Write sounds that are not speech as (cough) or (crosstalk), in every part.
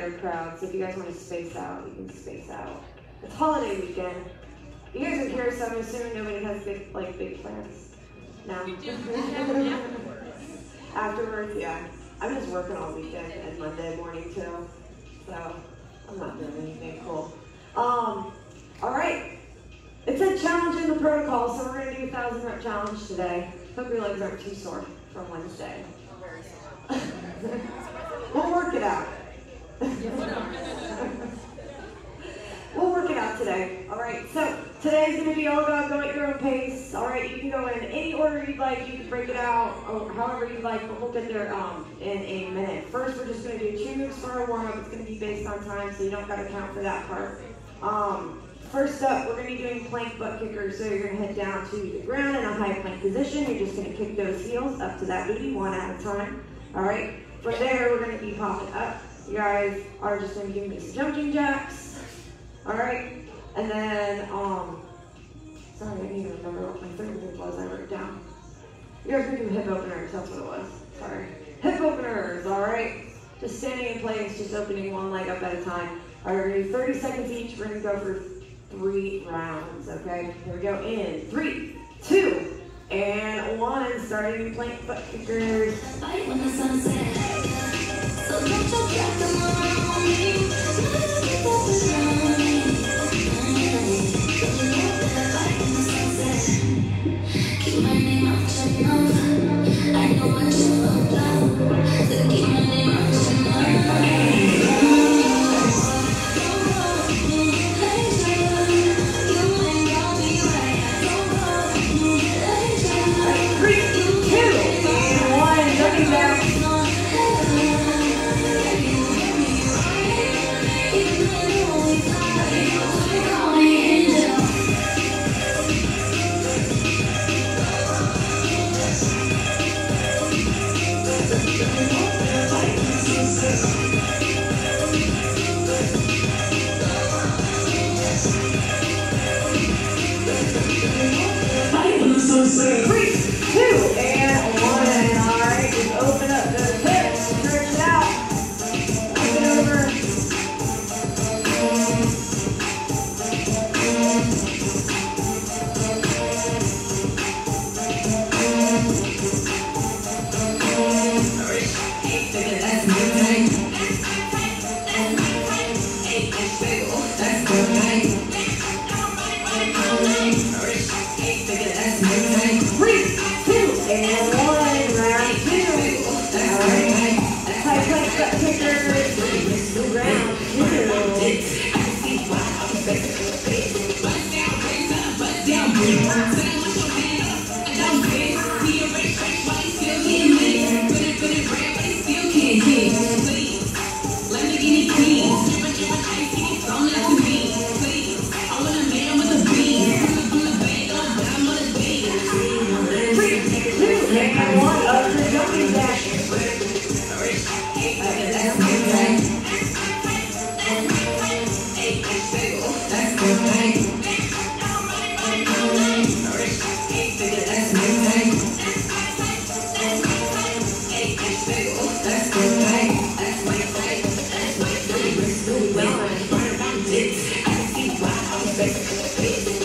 going to be a lighter crowd, so if you guys want to space out, you can space out. It's holiday weekend. You guys are here, so I'm assuming nobody has big, like, big plans. No. (laughs) Afterwards, yeah. I'm just working all weekend and Monday morning too, so I'm not doing anything cool. Um, all right. It said challenge in the protocol, so we're gonna do a thousand rep challenge today. Hope your legs aren't too sore from Wednesday. (laughs) we'll work it out. (laughs) we'll work it out today. All right. So today's gonna be all about going at your own pace. All right. You can go in any order you'd like. You can break it out however you'd like, but we'll get there um, in a minute. First, we're just gonna do two moves for our warm up. It's gonna be based on time, so you don't gotta count for that part. Um, First up, we're going to be doing plank butt kickers. So you're going to head down to the ground in a high plank position. You're just going to kick those heels up to that booty one at a time. All right. From there, we're going to be popping up. You guys are just to give me some jumping jacks. All right. And then, um, sorry, I didn't even remember what my third move was. I wrote it down. You guys are to do hip openers. That's what it was. Sorry. Hip openers. All right. Just standing in place, just opening one leg up at a time. All right, we're to do 30 seconds each. We're to go for three rounds, okay? Here we go, in three, two, and one, starting plank butt kickers. when the sun sets, so don't Keep Peace.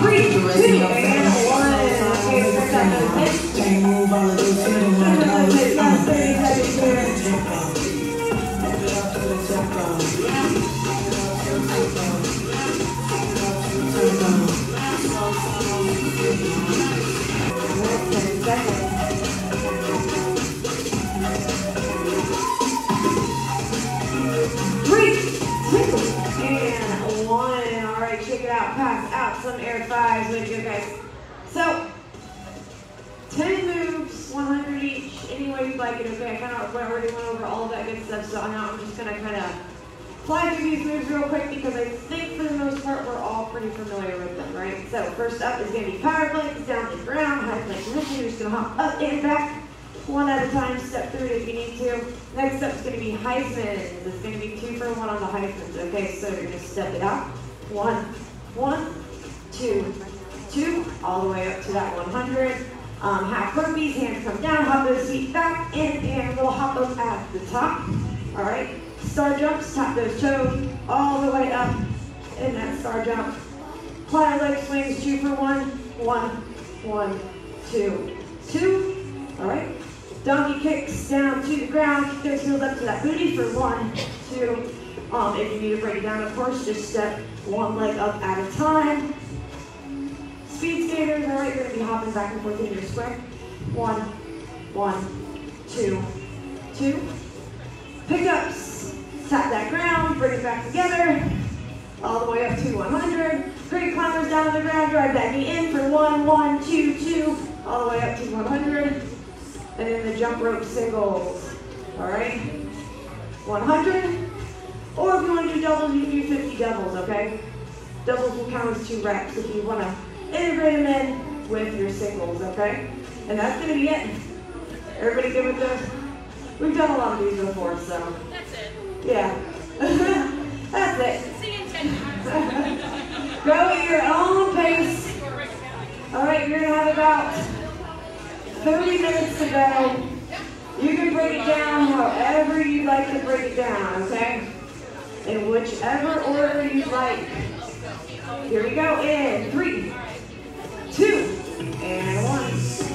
Three, two, and one. Okay, stretch out those hips. Stretch out those hips. Last 30 seconds here. Last 10 some air fives with you guys. So, 10 moves, 100 each, any way you'd like it, okay? I kind of already went over all of that good stuff, so now I'm just going to kind of fly through these moves real quick because I think for the most part we're all pretty familiar with them, right? So, first up is going to be power planks down to the ground, high plank position. You're just going to hop up and back one at a time, step through it if you need to. Next up is going to be Heisman's. It's going to be two for one on the Heisman's, okay? So, you're going to step it out. One, one, two, two, all the way up to that 100. Um, half burpees, hands come down, hop those feet back, in, and we'll hop them at the top. All right, star jumps, tap those toes, all the way up in that star jump. Fly leg swings, two for one, one, one, two, two. All right, donkey kicks down to the ground, kick those heels up to that booty for one, two. Um, if you need to break it down, of course, just step one leg up at a time. Speed skaters, all right, you're gonna be hopping back and forth in your square. One, one, two, two. Pickups, tap that ground, bring it back together, all the way up to 100. Great climbers down on the ground, drive that knee in for one, one, two, two, all the way up to 100. And then the jump rope singles, all right? 100. Or if you want to do doubles, you can do 50 doubles, okay? Doubles will count as two reps if you want to integrate them in with your singles, okay? And that's going to be it. Everybody good with this? We've done a lot of these before, so That's it. yeah. (laughs) that's it. Sing in 10 minutes. (laughs) Go at your own pace. All right, you're going to have about 30 minutes to go. You can break it down however you'd like to break it down, okay? In whichever order you like. Here we go in three, two, and one.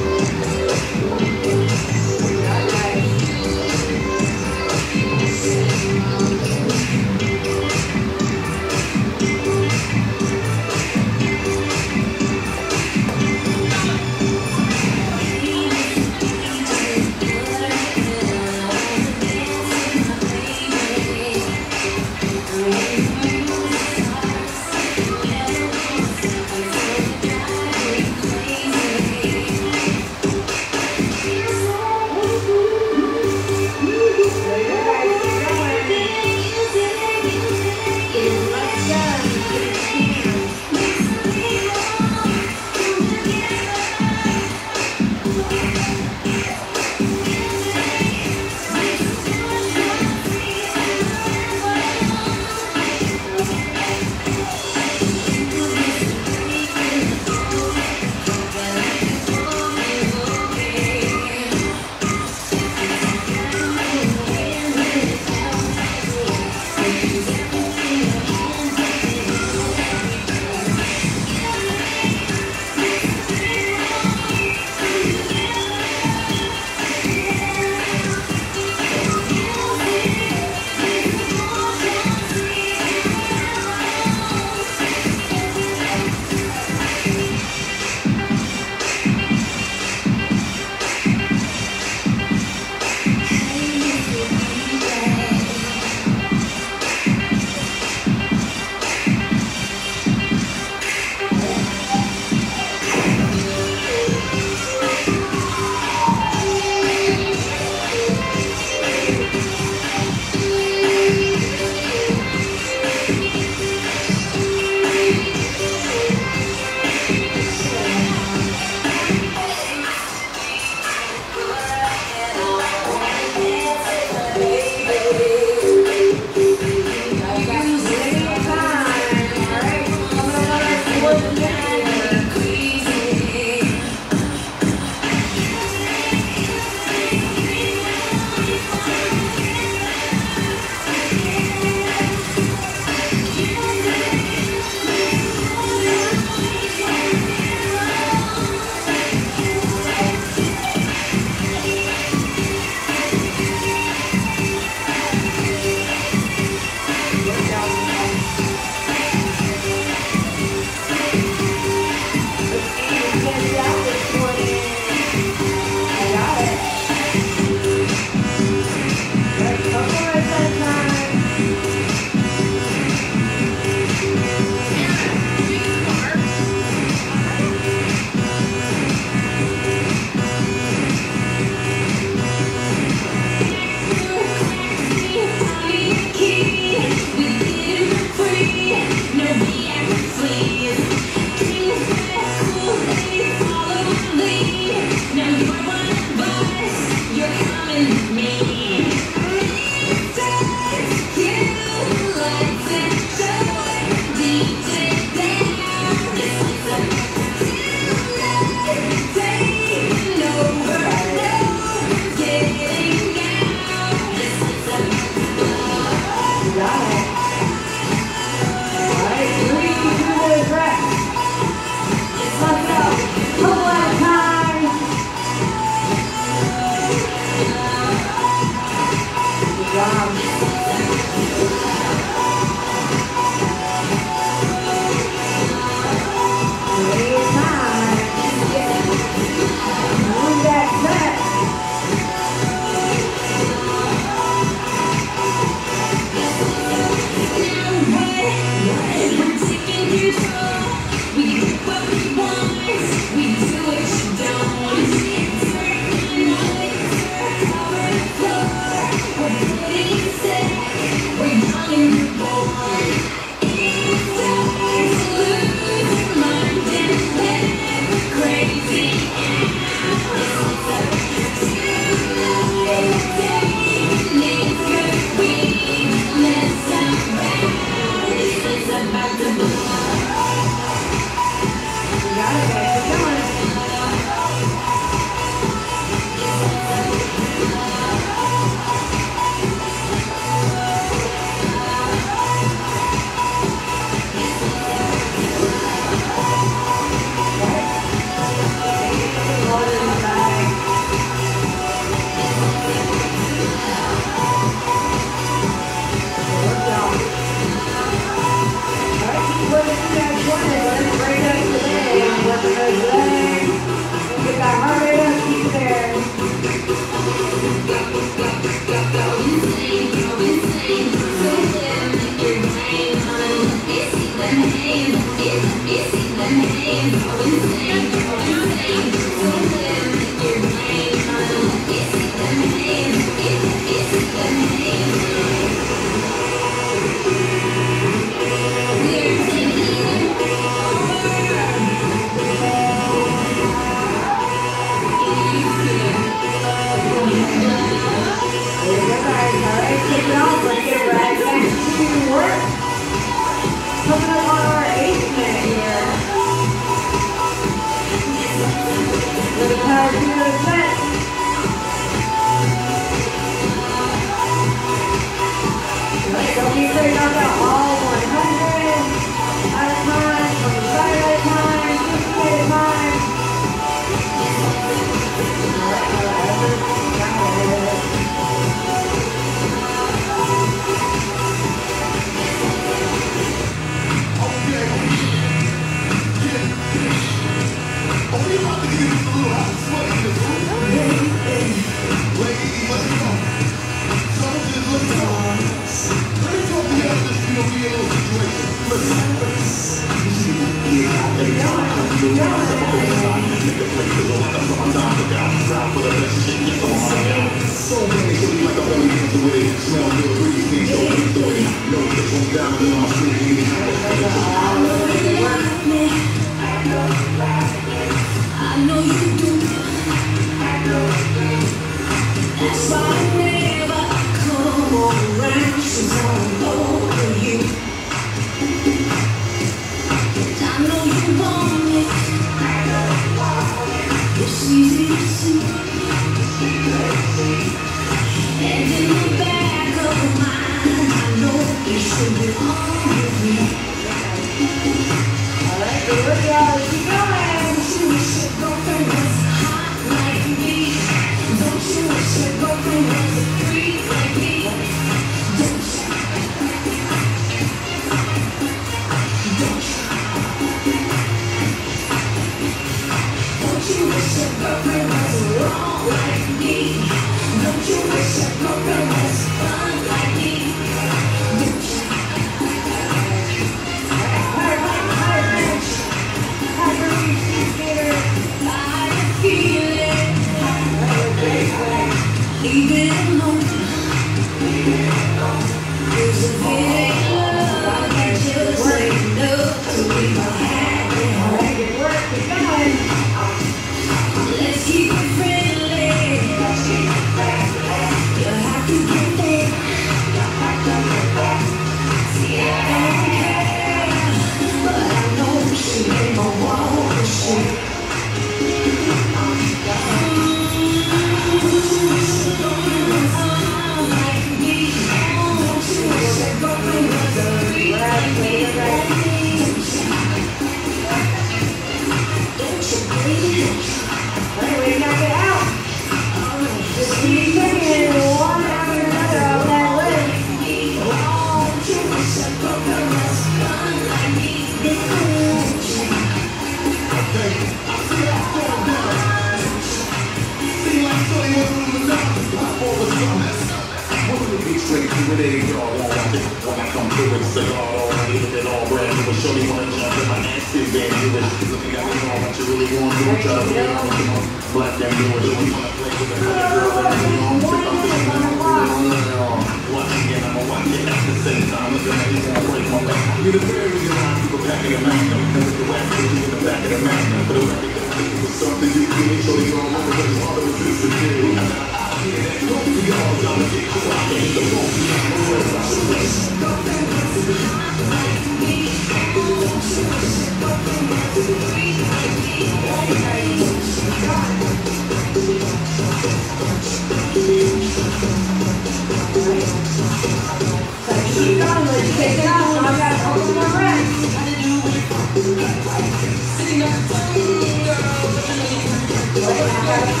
Who's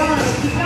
All right, we keep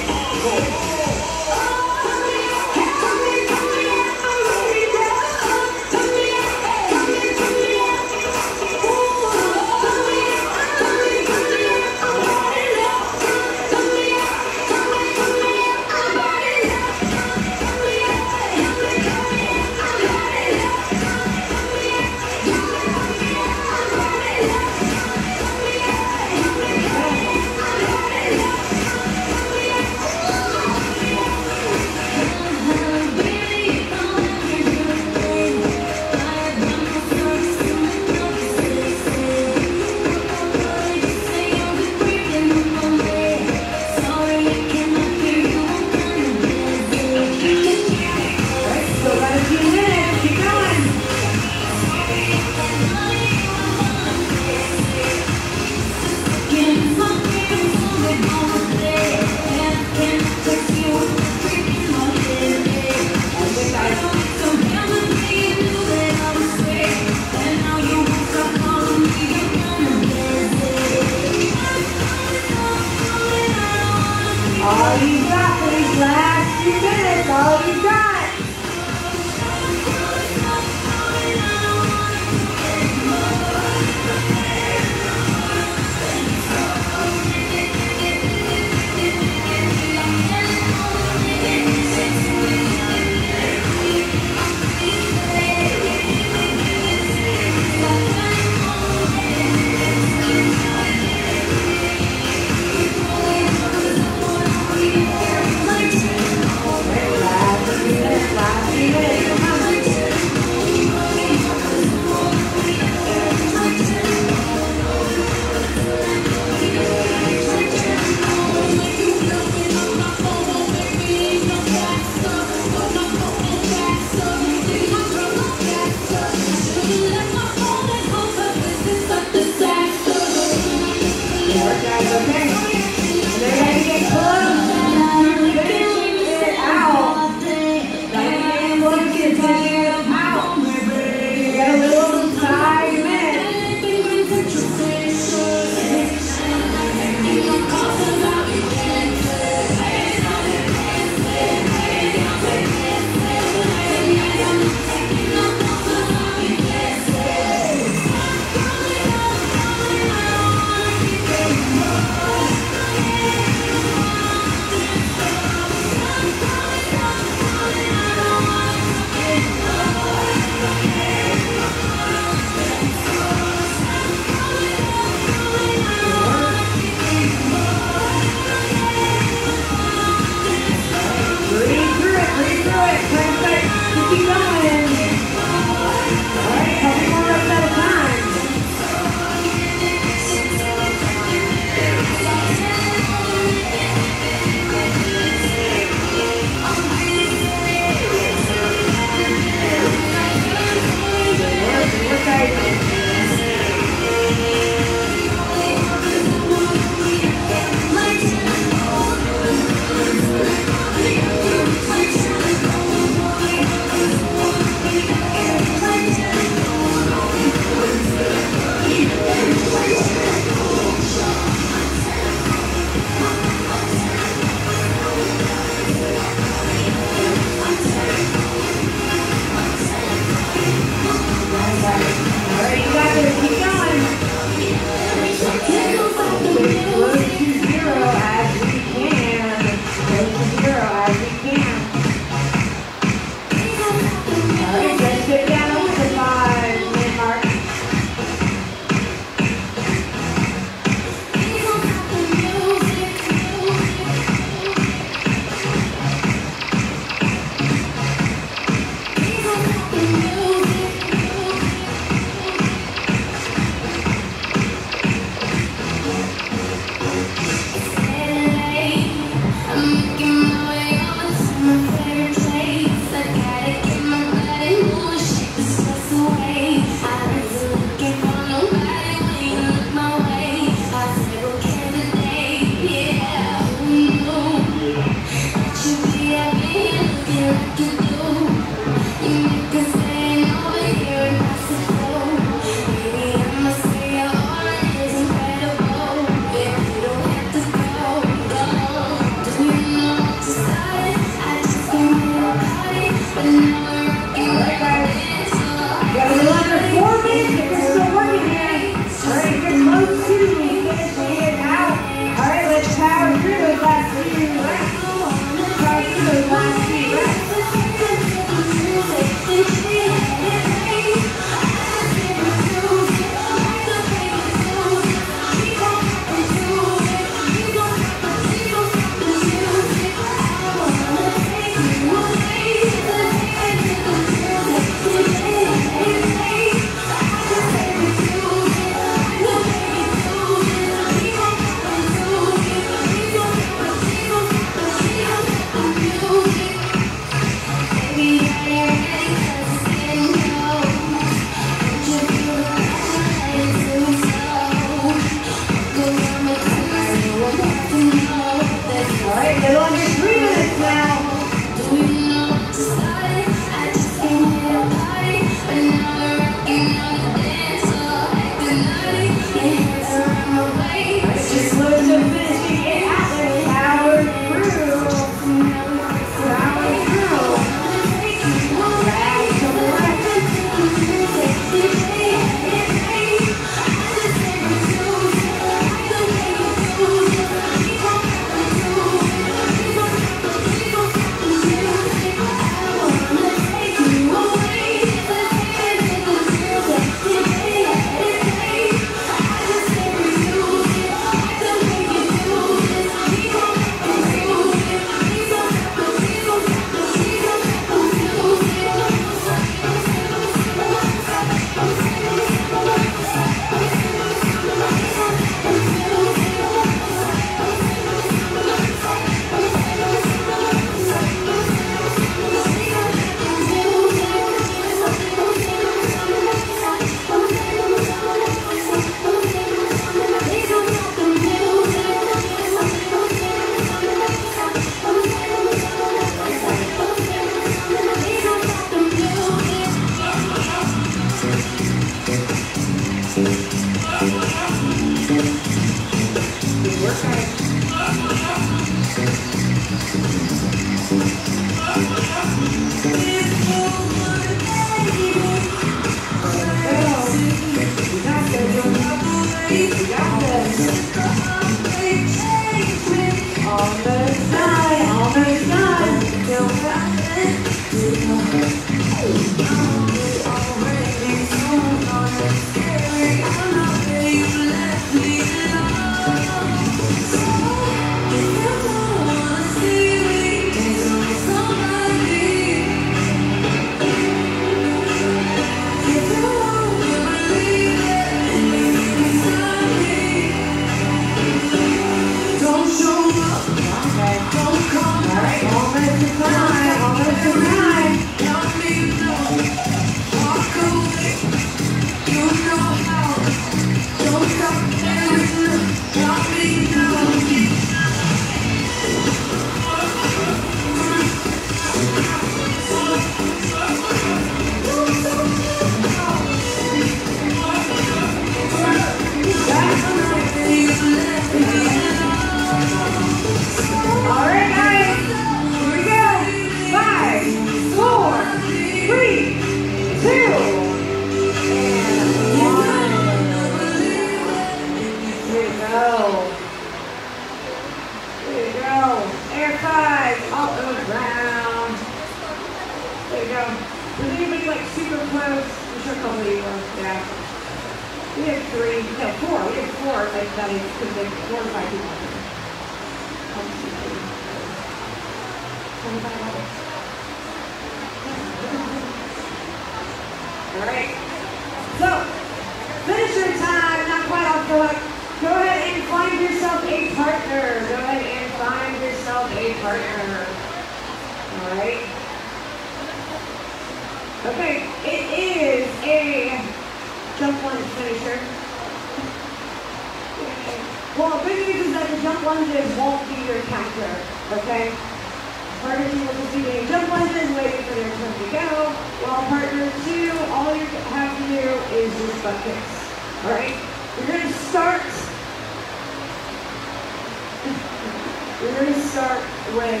We're going to start with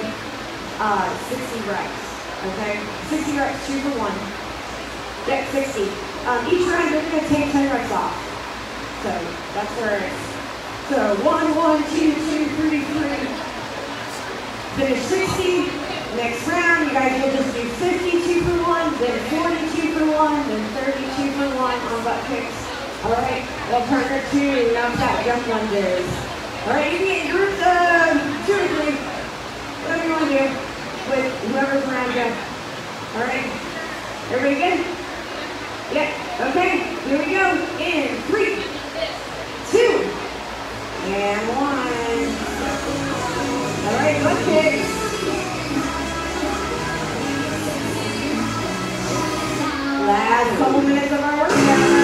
uh, 60 reps. Okay? 60 reps, two for one. Yep, 60. Um, each round you're going to take 10 reps off. So that's where it is. So one, one, two, two, three, three. Finish 60. Next round, you guys will just do 52 for one, then 42 for one, then 32 for one on butt kicks. All right, well, partner two, now that jump lunges. All right, you can get groups of two or three, whatever you want to do, with whoever's around you. All right, everybody good? Yeah, okay, here we go. In three, two, and one. All right, kicks. Last couple minutes of our workout.